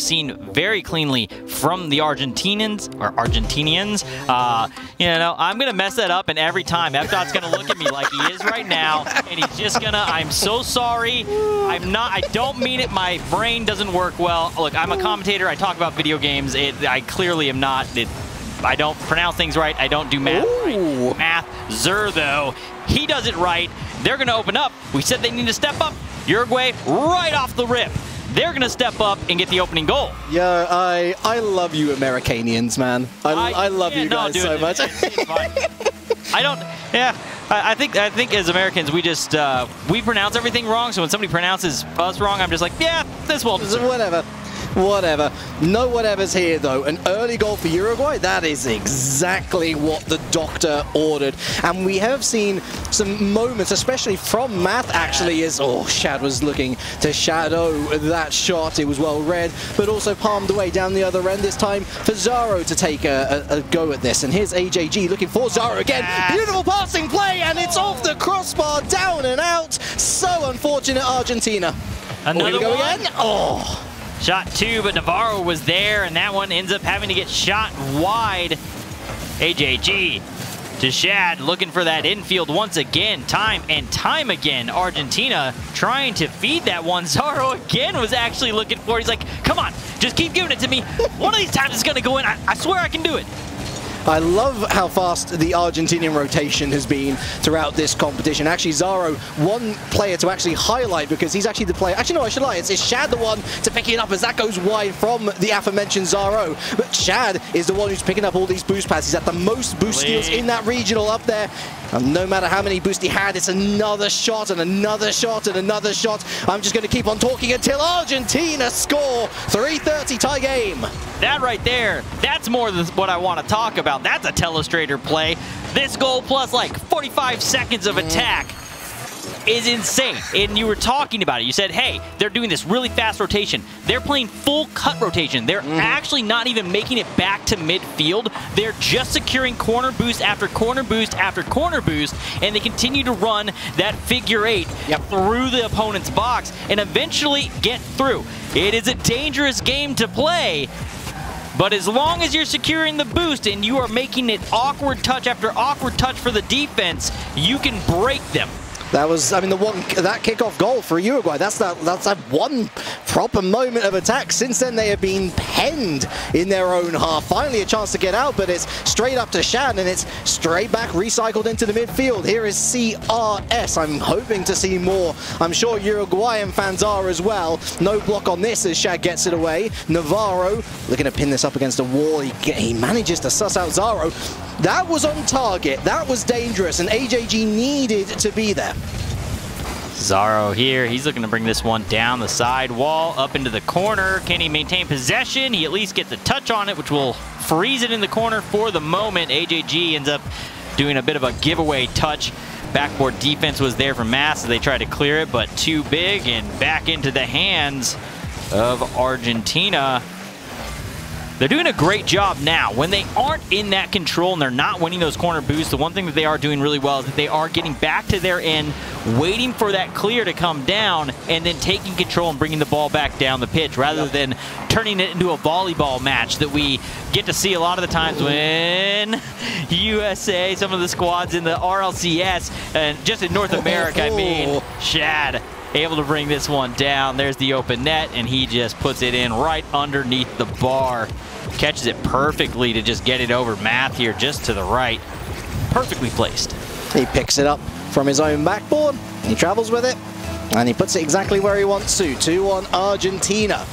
seen very cleanly from the Argentinians or Argentinians. Uh, you know, I'm gonna mess that up, and every time FDot's gonna look at me like he is right now, and he's just gonna. I'm so sorry. I'm not. I don't mean it. My brain doesn't work well. Look, I'm a commentator. I talk about video games. It, I clearly am not. It, I don't pronounce things right. I don't do math Ooh. right. Math, Zer, though, he does it right. They're going to open up. We said they need to step up. Uruguay, right off the rip. They're going to step up and get the opening goal. Yeah, I I love you Americanians, man. I, I, love yeah, you no, guys dude, so it- much. I don't. Yeah, I, I think I think as Americans we just uh, we pronounce everything wrong. So when somebody pronounces us wrong, I'm just like, yeah, this will. whatever. Whatever. No whatever's here, though. An early goal for Uruguay, that is exactly what the doctor ordered. And we have seen some moments, especially from Math, actually, as, oh, Shad was looking to shadow that shot. It was well read, but also palmed away down the other end this time for Zaro to take a, a, a go at this. And here's AJG looking for Zaro again. Beautiful passing play, and it's off the crossbar, down and out. So unfortunate, Argentina. Oh, Another we go one. again. Oh. Shot two, but Navarro was there, and that one ends up having to get shot wide. AJG to Shad, looking for that infield once again, time and time again. Argentina trying to feed that one. Zaro again was actually looking for. it. He's like, "Come on, just keep giving it to me. One of these times it's gonna go in. I, I swear I can do it." I love how fast the Argentinian rotation has been throughout this competition. Actually, Zaro, one player to actually highlight because he's actually the player. Actually, no, I should lie. It's, it's Shad the one to pick it up as that goes wide from the aforementioned Zaro. But Shad is the one who's picking up all these boost passes. He's at the most boost steals in that regional up there. And no matter how many boosts he had, it's another shot and another shot and another shot. I'm just going to keep on talking until Argentina score. 3.30 tie game. That right there, that's more than what I want to talk about. That's a telestrator play. This goal plus like 45 seconds of mm. attack is insane. And you were talking about it. You said, hey, they're doing this really fast rotation. They're playing full cut rotation. They're mm-hmm. actually not even making it back to midfield. They're just securing corner boost after corner boost after corner boost, and they continue to run that figure eight Yep. through the opponent's box and eventually get through. It is a dangerous game to play, but as long as you're securing the boost and you are making it awkward touch after awkward touch for the defense, you can break them. That was, I mean, the one that kickoff goal for Uruguay. That's that. That's that one proper moment of attack. Since then, they have been penned in their own half. Finally, a chance to get out, but it's straight up to Shad, and it's straight back recycled into the midfield. Here is CRS. I'm hoping to see more. I'm sure Uruguayan fans are as well. No block on this as Shad gets it away. Navarro looking to pin this up against a wall. He, he manages to suss out Zaro. That was on target. That was dangerous, and AJG needed to be there. Zaro here, he's looking to bring this one down the side wall, up into the corner. Can he maintain possession? He at least gets a touch on it, which will freeze it in the corner for the moment. AJG ends up doing a bit of a giveaway touch. Backboard defense was there from Mass as they tried to clear it, but too big and back into the hands of Argentina. They're doing a great job now. When they aren't in that control and they're not winning those corner boosts, the one thing that they are doing really well is that they are getting back to their end, waiting for that clear to come down, and then taking control and bringing the ball back down the pitch rather Yep. than turning it into a volleyball match that we get to see a lot of the times when USA, some of the squads in the RLCS, and just in North oh, America, I mean, oh. Shad able to bring this one down. There's the open net, and he just puts it in right underneath the bar. Catches it perfectly to just get it over Math here, just to the right. Perfectly placed. He picks it up from his own backboard, he travels with it, and he puts it exactly where he wants to. 2-1 Argentina.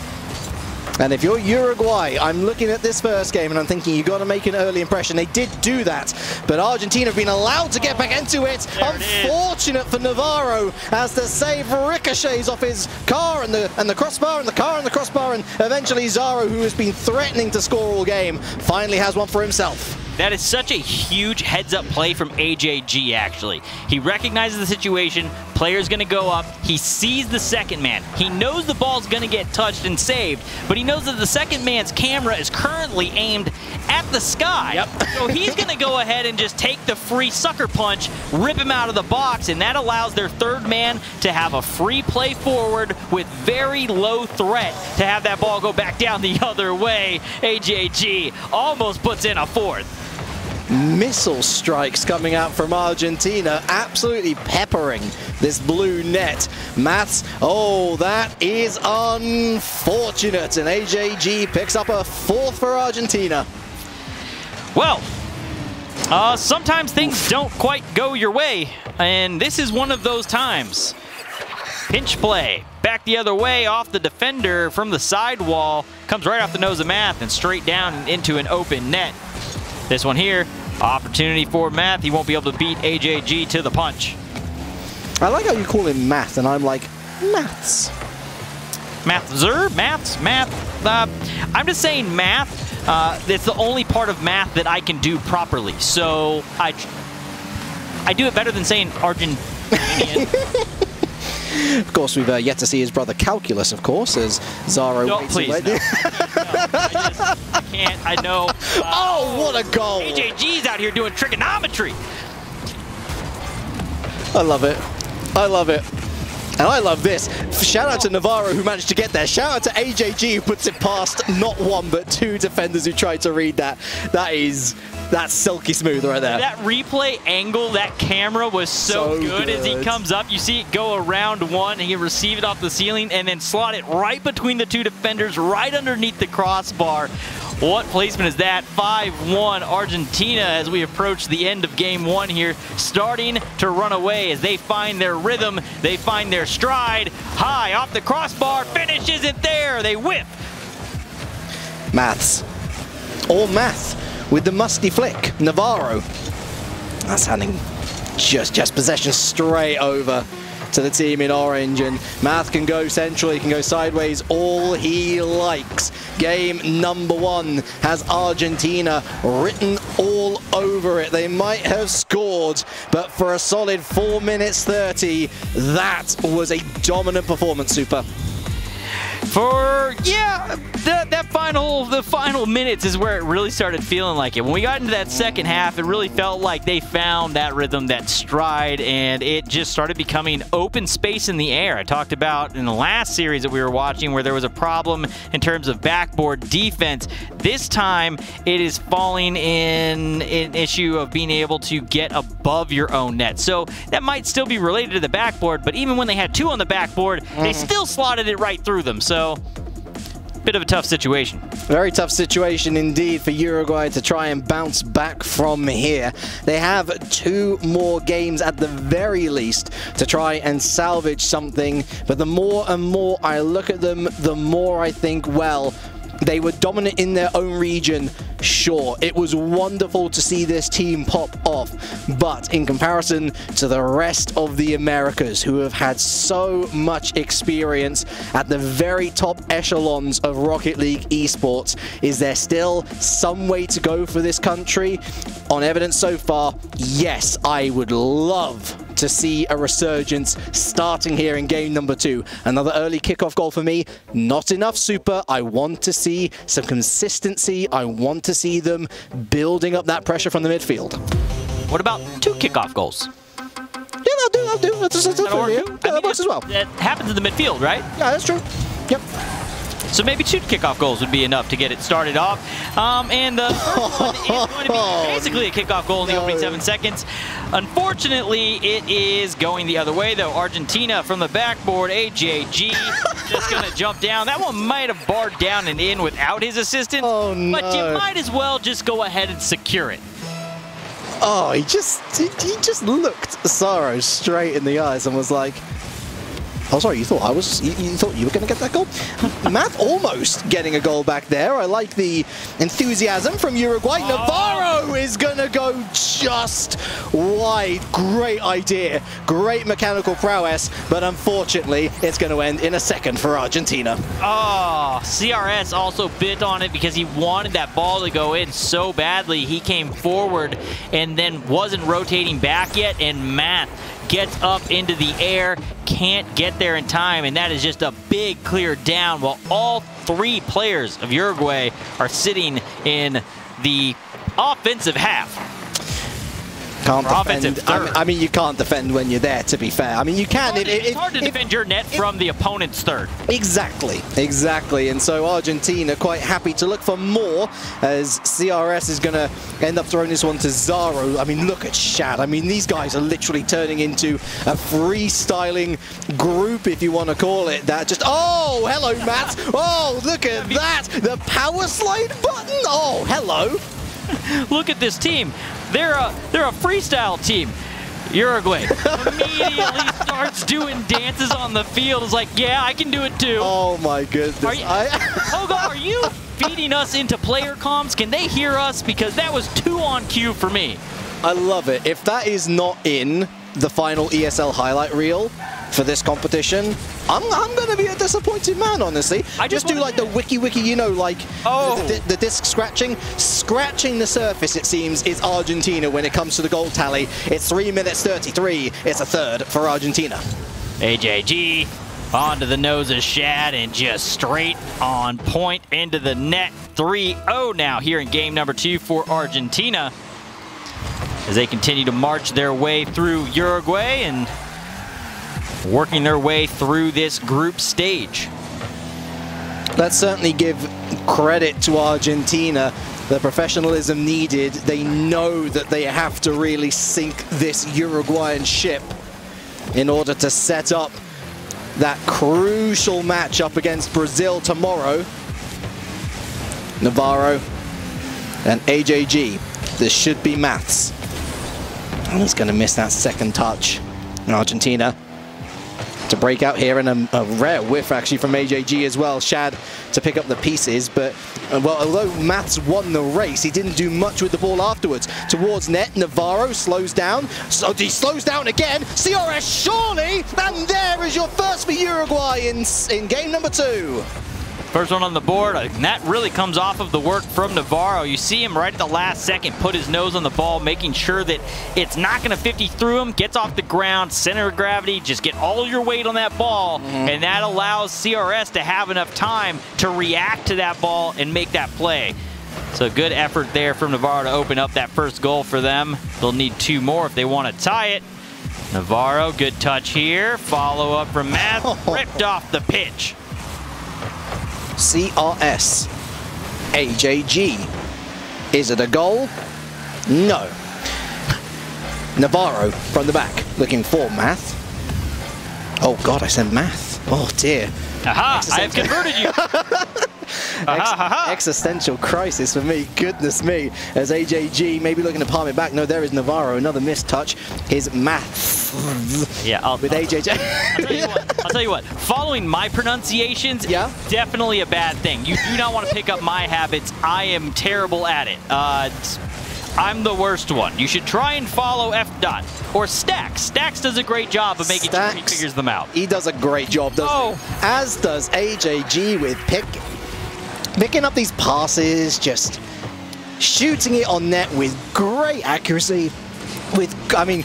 And if you're Uruguay, I'm looking at this first game and I'm thinking you've got to make an early impression. They did do that, but Argentina have been allowed to get back into it. There it. Unfortunate for Navarro as the save ricochets off his car and the and the crossbar and the car and the crossbar and eventually Zaro, who has been threatening to score all game, finally has one for himself. That is such a huge heads-up play from AJG, actually. He recognizes the situation, Player's going to go up. He sees the second man. He knows the ball's going to get touched and saved, but he knows that the second man's camera is currently aimed at the sky. Yep. so he's going to go ahead and just take the free sucker punch, rip him out of the box, and that allows their third man to have a free play forward with very low threat to have that ball go back down the other way. AJG almost puts in a fourth missile strikes coming out from Argentina, absolutely peppering this blue net. Maths, oh, that is unfortunate. And AJG picks up a fourth for Argentina. Well, uh, sometimes things don't quite go your way, and this is one of those times. Pinch play, back the other way off the defender from the sidewall, comes right off the nose of Math and straight down into an open net. This one here, opportunity for Math. He won't be able to beat AJG to the punch. I like how you call him Math, and I'm like, Maths. Math, Zer, maths, math. Uh, I'm just saying math. Uh, it's the only part of math that I can do properly. So I, I do it better than saying Argentinian. of course, we've uh, yet to see his brother Calculus, of course, as Zaro no, waits please, away. no. no, just can't. I know. Oh, what a goal! AJG's out here doing trigonometry. I love it. I love it. And I love this. Shout out to Navarro who managed to get there. Shout out to AJG who puts it past not one but two defenders who tried to read that. That is that's silky smooth right there. That replay angle, that camera was so, So good, as he comes up. You see it go around one, and he receive it off the ceiling, and then slot it right between the two defenders, right underneath the crossbar. What placement is that? 5-1 Argentina as we approach the end of game one here, starting to run away as they find their rhythm, they find their stride. High off the crossbar, finish isn't there. They whip. Maths. All math with the musty flick. Navarro. That's handing just just possession straight over to the team in orange and Math can go central, he can go sideways, all he likes. Game number one has Argentina written all over it. They might have scored, but for a solid 4 minutes 30, that was a dominant performance, Super. For yeah, that that final the final minutes is where it really started feeling like it. When we got into that second half, it really felt like they found that rhythm, that stride, and it just started becoming open space in the air. I talked about in the last series that we were watching where there was a problem in terms of backboard defense. This time, it is falling in an issue of being able to get above your own net. So that might still be related to the backboard, but even when they had two on the backboard, they mm-hmm. still slotted it right through them. So bit of a tough situation. Very tough situation indeed for Uruguay to try and bounce back from here. They have two more games at the very least to try and salvage something, but the more and more I look at them, the more I think, well, they were dominant in their own region, sure. It was wonderful to see this team pop off, but in comparison to the rest of the Americas, who have had so much experience at the very top echelons of Rocket League esports, is there still some way to go for this country? On evidence so far, yes, I would love to see a resurgence starting here in game number two. Another early kickoff goal for me. Not enough super. I want to see some consistency. I want to see them building up that pressure from the midfield. What about two kickoff goals? Yeah, that'll do. That'll do. That's, that's, that's That'll work yeah, too? yeah, I that works as well. That happens in the midfield, right? Yeah, that's true. Yep. So maybe two kickoff goals would be enough to get it started off. Um, and the first one is going to be basically a kickoff goal in the opening seven seconds. Unfortunately, it is going the other way, though. Argentina from the backboard, AJG just going to jump down. That one might have barred down and in without his assistance, Oh, but you might as well just go ahead and secure it. Oh, he just he, he just looked Zaro straight in the eyes and was like, "Oh, sorry, you thought I was you, you thought you were going to get that goal." Matt almost getting a goal back there. I like the enthusiasm from Uruguay. Oh. Navarro is going to go just wide. Great idea, great mechanical prowess, but unfortunately, it's going to end in a second for Argentina. Ah, oh, CRS also bit on it because he wanted that ball to go in so badly. He came forward and then wasn't rotating back yet, and Matt gets up into the air, can't get there in time, and that is just a big clear down while all three players of Uruguay are sitting in the offensive half. Can't For defend. I mean. I mean, you can't defend when you're there. To be fair, I mean, you can. if- it's hard to defend your net from the opponent's third. Exactly, exactly. And so Argentina quite happy to look for more as CRS is going to end up throwing this one to Zaro. I mean, look at Shad. I mean, these guys are literally turning into a freestyling group, if you want to call it that. Just, oh, hello, Matt. Oh, look at that. The power slide button. Oh, hello. Look at this team. They're a they're a freestyle team. Uruguay immediately starts doing dances on the field. Is like, yeah, I can do it too. Oh, my goodness. Are you, I- Hogo, are you feeding us into player comms? Can they hear us? Because that was two on cue for me. I love it. If that is not in the final ESL highlight reel for this competition, I'm, I'm going to be a disappointed man, honestly. I just just do like the wiki wiki, you know, like Oh. the, the, the disc scratching. Scratching the surface, it seems, is Argentina when it comes to the goal tally. It's 3 minutes 33. It's a third for Argentina. AJG onto the nose of Shad and just straight on point into the net. 3-0 now here in game number two for Argentina as they continue to march their way through Uruguay and working their way through this group stage. Let's certainly give credit to Argentina. The professionalism needed. They know that they have to really sink this Uruguayan ship in order to set up that crucial matchup against Brazil tomorrow. Navarro and AJG. This should be maths. And he's going to miss that second touch. And Argentina to break out here and a, a rare whiff actually from AJG as well. Shad to pick up the pieces, but uh, well, although Mats won the race, he didn't do much with the ball afterwards. Towards net, Navarro slows down, so he slows down again. CRS surely, and there is your first for Uruguay in, in game number two. First one on the board, uh, and that really comes off of the work from Navarro. You see him right at the last second put his nose on the ball, making sure that it's not going to 50 through him, gets off the ground, center of gravity, just get all your weight on that ball, mm-hmm. and that allows CRS to have enough time to react to that ball and make that play. So good effort there from Navarro to open up that first goal for them. They'll need two more if they want to tie it. Navarro, good touch here. Follow up from Matt, ripped off the pitch. CRS. AJG. Is it a goal? No. Navarro from the back, looking for math. Oh god, I said math. Oh dear. Aha! I have converted you. Ex- existential crisis for me. Goodness me. As AJG maybe looking to palm it back. No, there is Navarro. Another missed touch. His math Yeah, I'll, with I'll, AJG. I'll tell you what. I'll tell you what. Following my pronunciations, Yeah? definitely a bad thing. You do not want to pick up my habits. I am terrible at it. Uh, I'm the worst one. You should try and follow F dot or Stacks. Stacks does a great job of making sure he figures them out. He does a great job, doesn't Oh. he? As does AJG with pick, picking up these passes, just shooting it on net with great accuracy. With, I mean,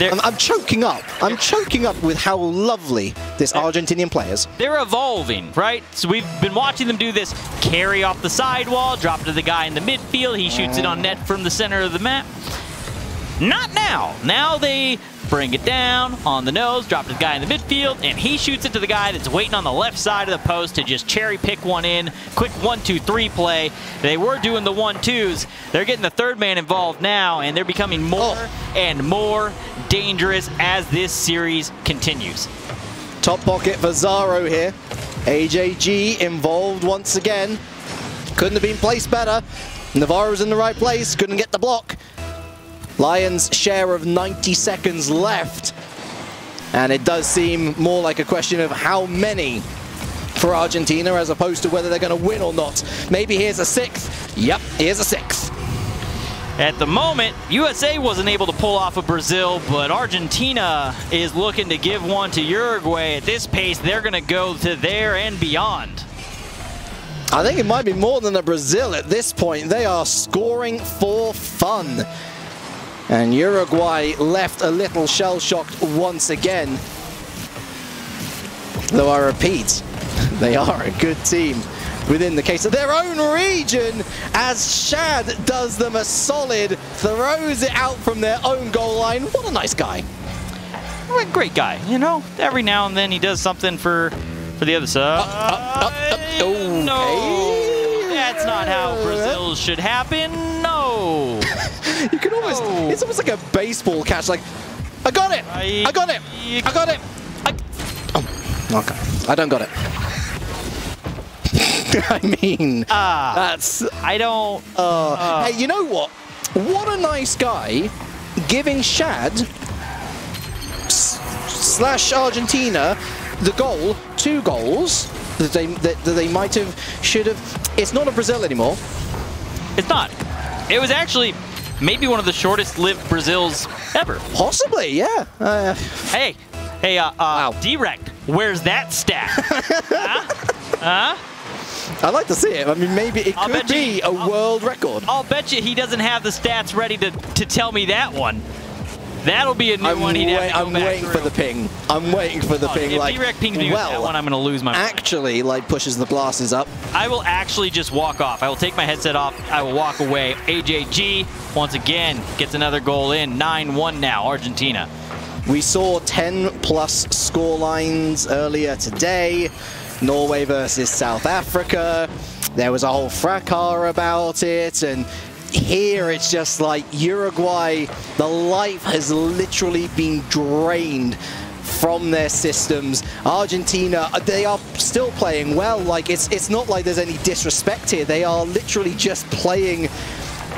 I'm, I'm choking up. I'm choking up with how lovely this Argentinian player is. they're evolving, right? So we've been watching them do this carry off the sidewall, drop to the guy in the midfield. He shoots it on net from the center of the map. Not now. Now they bring it down on the nose, drop to the guy in the midfield, and he shoots it to the guy that's waiting on the left side of the post to just cherry pick one in. Quick one, two, three play. They were doing the one, twos. They're getting the third man involved now, and they're becoming more and more dangerous as this series continues. Top pocket for Zaro here. AJG involved once again. Couldn't have been placed better. Navarro's in the right place, couldn't get the block. Lions share of 90 seconds left. And it does seem more like a question of how many for Argentina as opposed to whether they're going to win or not. Maybe here's a sixth. Yep, here's a sixth. At the moment, USA wasn't able to pull off of Brazil, but Argentina is looking to give one to Uruguay. At this pace, they're going to go to there and beyond. I think it might be more than a Brazil at this point. They are scoring for fun. And Uruguay left a little shell-shocked once again. Though I repeat, they are a good team within the case of their own region as Shad does them a solid, throws it out from their own goal line. What a nice guy. What a Great guy, you know? Every now and then he does something for for the other side. Up, up, up, okay. No, that's not how Brazil should happen. No. you can almost, No. it's almost like a baseball catch, like, I got it, I- got it, I got it. I, oh, okay, I don't got it. I mean, Ah, that's I don't. Uh, hey, you know what? What a nice guy giving Shad slash Argentina the goal, two goals that they that, that they might have should have. It's not a Brazil anymore. It's not. It was actually maybe one of the shortest-lived Brazils ever. Possibly, yeah. Uh, Hey, hey, uh, uh, Wow. Direct, where's that stat? huh? Huh? I'd like to see it. I mean, maybe it I'll could bet you- be a I'll- world record. I'll bet you he doesn't have the stats ready to, to tell me that one. That'll be a new I'm, one he'd have to I'm waiting for the ping. I'm waiting for the Oh, ping. if like, pings me with that well, one, I'm going to lose my mind. actually, like pushes the glasses up. I will actually just walk off. I will take my headset off. I will walk away. AJG, once again, gets another goal in. 9-1 now, Argentina. We saw 10 plus score lines earlier today. Norway versus South Africa. There was a whole fracas about it, and here it's just like Uruguay, the life has literally been drained from their systems. Argentina, uh, they are still playing well. Like it's it's not like there's any disrespect here. They are literally just playing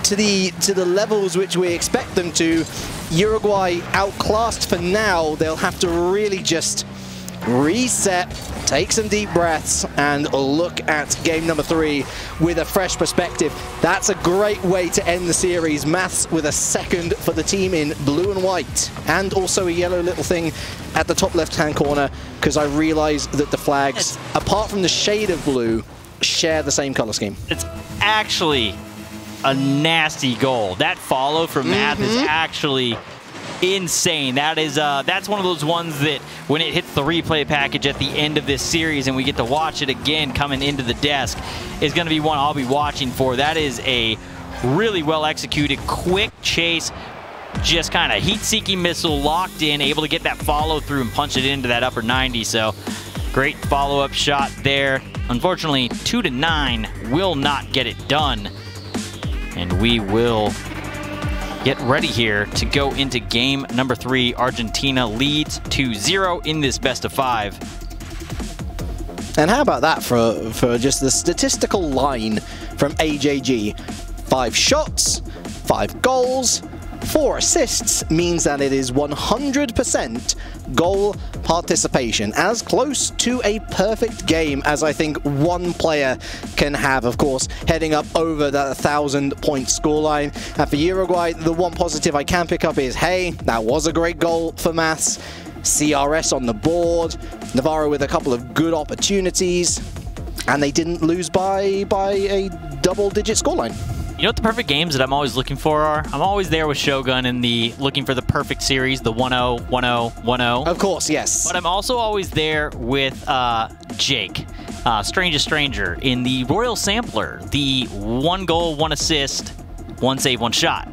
to the to the levels which we expect them to. Uruguay outclassed for now. They'll have to really just reset, take some deep breaths, and look at game number three with a fresh perspective. That's a great way to end the series. Maths with a second for the team in blue and white, and also a yellow little thing at the top left-hand corner, because I realize that the flags, It's- apart from the shade of blue, share the same color scheme. It's actually a nasty goal. That follow from Math is mm-hmm. actually insane. That is uh, that's one of those ones that when it hits the replay package at the end of this series and we get to watch it again coming into the desk is going to be one I'll be watching for. That is a really well executed quick chase just kind of heat-seeking missile locked in, able to get that follow through and punch it into that upper 90. So great follow-up shot there. Unfortunately, two to nine will not get it done, and we will get ready here to go into game number three. Argentina leads 2-0 in this best of five. And how about that for, for just the statistical line from AJG? Five shots, five goals, four assists means that it is 100% goal participation. As close to a perfect game as I think one player can have, of course, heading up over that 1,000 point scoreline. And for Uruguay, the one positive I can pick up is, hey, that was a great goal for Maths. CRS on the board, Navarro with a couple of good opportunities, and they didn't lose by by a double-digit scoreline. You know what the perfect games that I'm always looking for are? I'm always there with Shogun in the looking for the perfect series, the 1-0, 1-0, 1-0. Of course, yes. But I'm also always there with uh, Jake, uh, Strangest Stranger, in the Royal Sampler, the one goal, one assist, one save, one shot.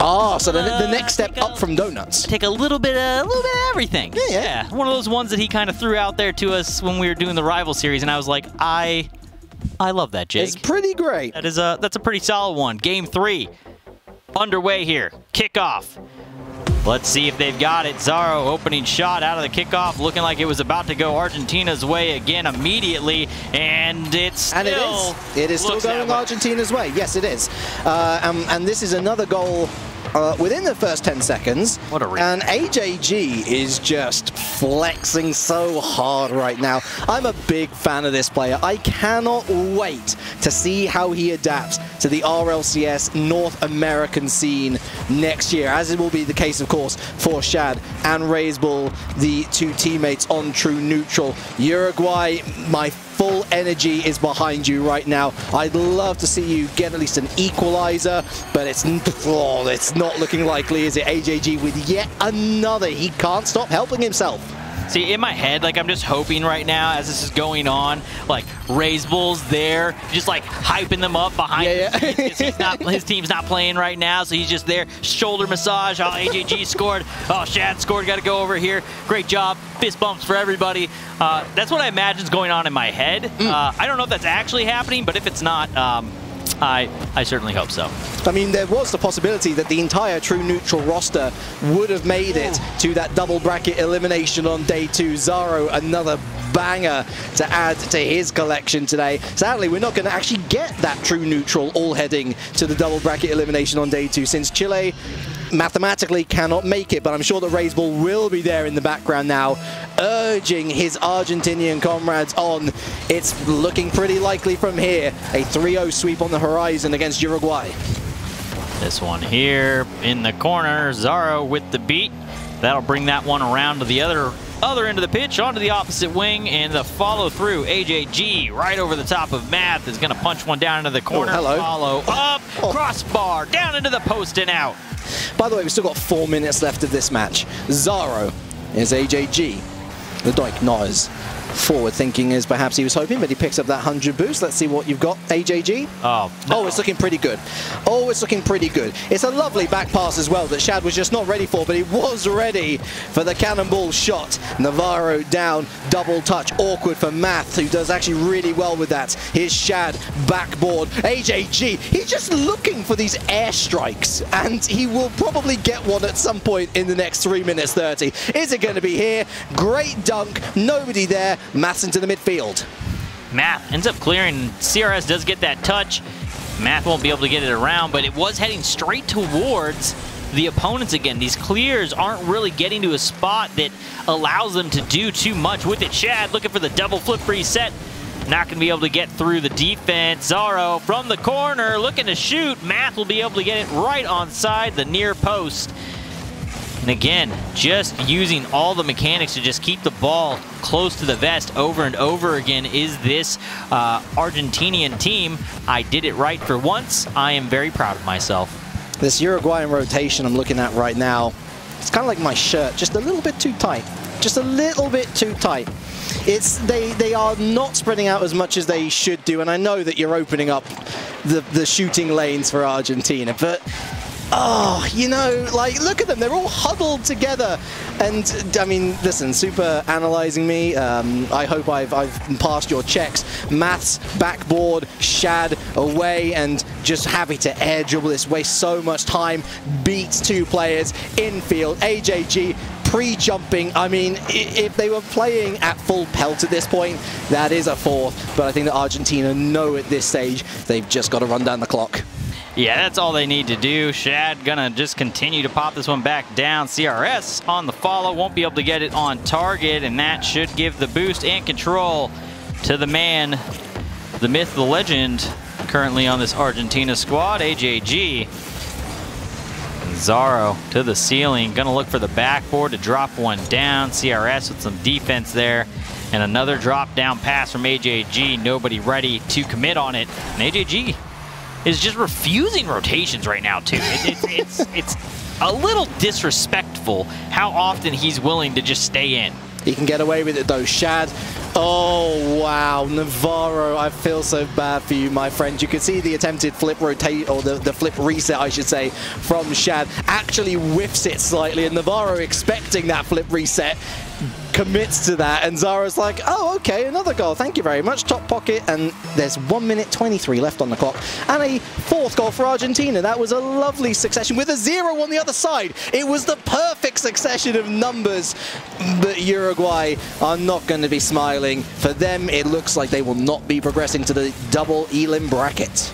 Oh, so the, the Uh, next step I think up from donuts. Take a little bit, of, a little bit of everything. Yeah, yeah. One of those ones that he kind of threw out there to us when we were doing the rival series, and I was like, I, I love that, Jake. It's pretty great. That is a that's a pretty solid one. Game three underway here. Kickoff. Let's see if they've got it. Zaro opening shot out of the kickoff, looking like it was about to go Argentina's way again immediately, and it's still And it is. It is still going. Argentina's way. Yes, it is. Uh, um, and this is another goal uh, within the first 10 seconds. What a And AJG is just flexing so hard right now. I'm a big fan of this player. I cannot wait to see how he adapts to the RLCS North American scene next year, as it will be the case, of course, for Shad and Razebull, the two teammates on True Neutral. Uruguay, my full energy is behind you right now. I'd love to see you get at least an equalizer, but it's, oh, it's not looking likely, is it? AJG with yet another. He can't stop helping himself. See, in my head, like I'm just hoping right now as this is going on, like Raze Bull's there, just like hyping them up behind yeah, yeah. he's not, his team's not playing right now, so he's just there. Shoulder massage. Oh, AJG scored. Oh, Shad scored. Got to go over here. Great job. Fist bumps for everybody. Uh, that's what I imagine is going on in my head. Mm. Uh, I don't know if that's actually happening, but if it's not, um, I, I certainly hope so. I mean, there was the possibility that the entire True Neutral roster would have made it to that double bracket elimination on day two. Zaro, another banger to add to his collection today. Sadly, we're not going to actually get that True Neutral all heading to the double bracket elimination on day two since Chile mathematically cannot make it, but I'm sure that Raze Bull will be there in the background now, urging his Argentinian comrades on. It's looking pretty likely from here. A 3-0 sweep on the horizon against Uruguay. This one here in the corner, Zaro with the beat. That'll bring that one around to the other other end of the pitch onto the opposite wing and the follow through AJG right over the top of Math is going to punch one down into the oh, corner. Oh, hello. Follow up, oh. crossbar down into the post and out. By the way, we've still got four minutes left of this match. Zaro is AJG. The Doik Noz forward thinking as perhaps he was hoping, but he picks up that 100 boost. Let's see what you've got, AJG. Oh, no. oh, it's looking pretty good. Oh, it's looking pretty good. It's a lovely back pass as well that Shad was just not ready for, but he was ready for the cannonball shot. Navarro down, double touch, awkward for Math, who does actually really well with that. Here's Shad, backboard. AJG, he's just looking for these airstrikes, and he will probably get one at some point in the next 3 minutes 30. Is it going to be here? Great dunk, nobody there. Maths into the midfield. Math ends up clearing. CRS does get that touch. Math won't be able to get it around, but it was heading straight towards the opponents again. These clears aren't really getting to a spot that allows them to do too much with it. Shad looking for the double flip reset. Not going to be able to get through the defense. Zaro from the corner looking to shoot. Math will be able to get it right on side the near post. And again, just using all the mechanics to just keep the ball close to the vest over and over again is this uh, Argentinian team. I did it right for once. I am very proud of myself. This Uruguayan rotation I'm looking at right now, it's kind of like my shirt, just a little bit too tight. Just a little bit too tight. It's they they are not spreading out as much as they should do, and I know that you're opening up the the shooting lanes for Argentina, but Oh, you know, like, look at them. They're all huddled together. And, I mean, listen, super analyzing me. Um, I hope I've, I've passed your checks. Maths, backboard, Shad away, and just happy to air dribble this, waste so much time, beats two players, infield, AJG, pre-jumping. I mean, if they were playing at full pelt at this point, that is a fourth. But I think that Argentina know at this stage they've just got to run down the clock. Yeah, that's all they need to do. Shad gonna just continue to pop this one back down. CRS on the follow, won't be able to get it on target, and that should give the boost and control to the man, the myth, the legend, currently on this Argentina squad, AJG. Zaro to the ceiling, gonna look for the backboard to drop one down. CRS with some defense there. And another drop down pass from AJG. Nobody ready to commit on it. And AJG is just refusing rotations right now, too. It, it, it's, it's a little disrespectful how often he's willing to just stay in. He can get away with it, though. Shad Oh, wow. Navarro, I feel so bad for you, my friend. You can see the attempted flip rotate, or the, the flip reset, I should say, from Shad. Actually whiffs it slightly, and Navarro expecting that flip reset commits to that, and Zaro's like, oh, okay, another goal. Thank you very much. Top pocket, and there's 1 minute 23 left on the clock. And a fourth goal for Argentina. That was a lovely succession with a zero on the other side. It was the perfect succession of numbers, but Uruguay are not going to be smiling. For them, it looks like they will not be progressing to the double Elim bracket.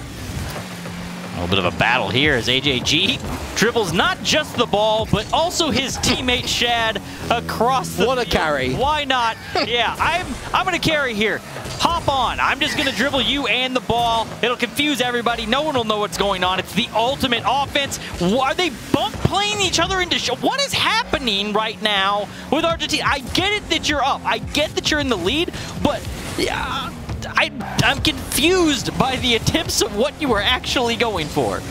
A little bit of a battle here as AJG dribbles not just the ball, but also his teammate Shad across the What a field. carry. Why not? yeah, I'm I'm gonna carry here. Hop on. I'm just gonna dribble you and the ball. It'll confuse everybody. No one will know what's going on. It's the ultimate offense. Are they bump playing each other into show? What is happening right now with Argentina? I get it that you're up. I get that you're in the lead, but yeah, I, I'm confused by the attempts of what you were actually going for.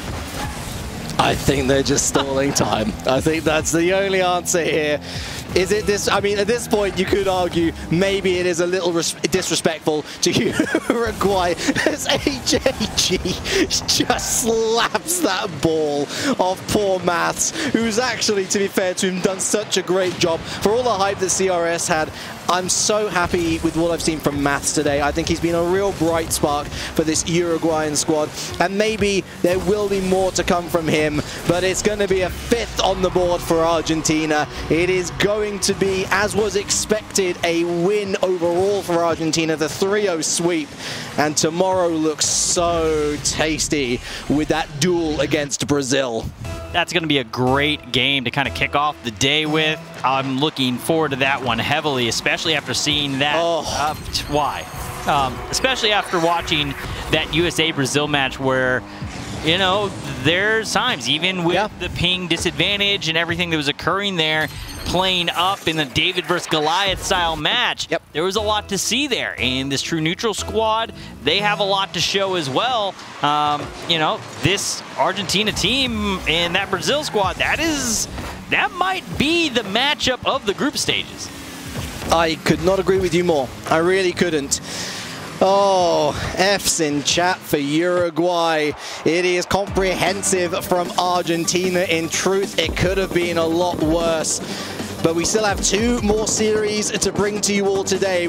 I think they're just stalling time. I think that's the only answer here. Is it this? I mean, at this point, you could argue maybe it is a little disrespectful to Uruguay as AJG just slaps that ball off poor Maths, who's actually, to be fair to him, done such a great job. For all the hype that CRS had, I'm so happy with what I've seen from Maths today. I think he's been a real bright spark for this Uruguayan squad, and maybe there will be more to come from him, but it's going to be a fifth on the board for Argentina. It is going to be, as was expected, a win overall for Argentina, the 3-0 sweep. And tomorrow looks so tasty with that duel against Brazil. That's going to be a great game to kind of kick off the day with. I'm looking forward to that one heavily, especially after seeing that. Oh. Uh, why? Um, especially after watching that USA-Brazil match where you know, there's times, even with yeah. the ping disadvantage and everything that was occurring there, playing up in the David versus Goliath style match. Yep. There was a lot to see there. And this true neutral squad, they have a lot to show as well. Um, you know, this Argentina team and that Brazil squad, that is, that might be the matchup of the group stages. I could not agree with you more. I really couldn't. Oh, F's in chat for Uruguay. It is comprehensive from Argentina. In truth, it could have been a lot worse. But we still have two more series to bring to you all today.